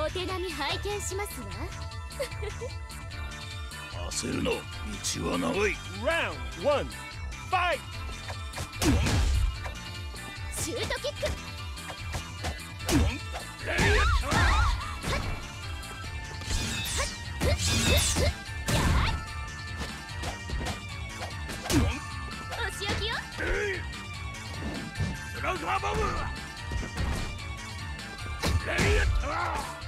お手並み拝見しますわ。焦るな。道は長い。Round one, fight! シュートキック。ラウザーボムレイアット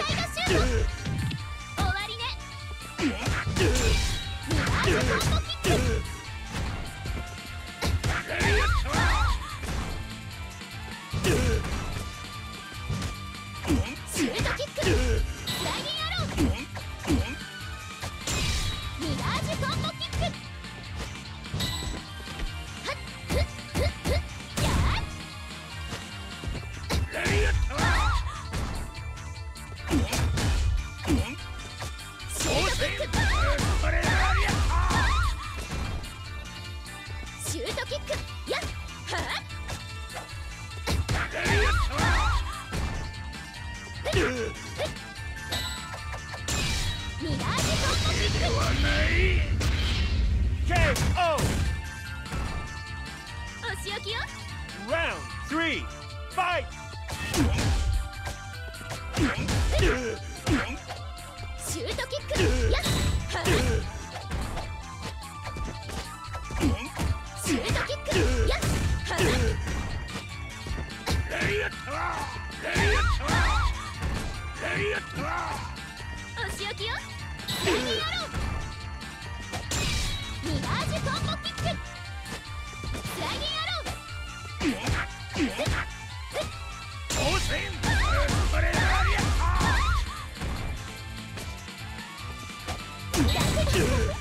って!キック。やっはっレイアットミラージュコンボキック。ではない KO! お仕置きよ Round 3 fight! お仕置きよスライディンアローミラージュコンボキックスライディンアロ当選これありゃー楽だ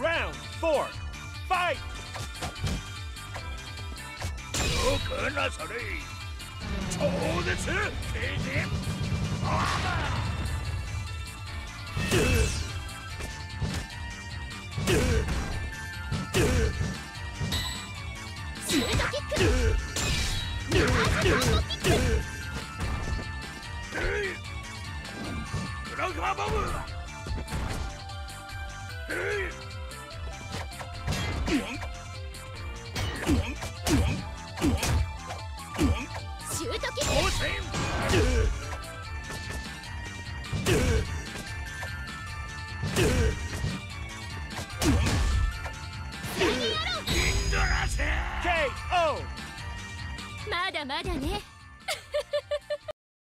Round four, fight! よくなされ超絶刑事アシュまだまだね。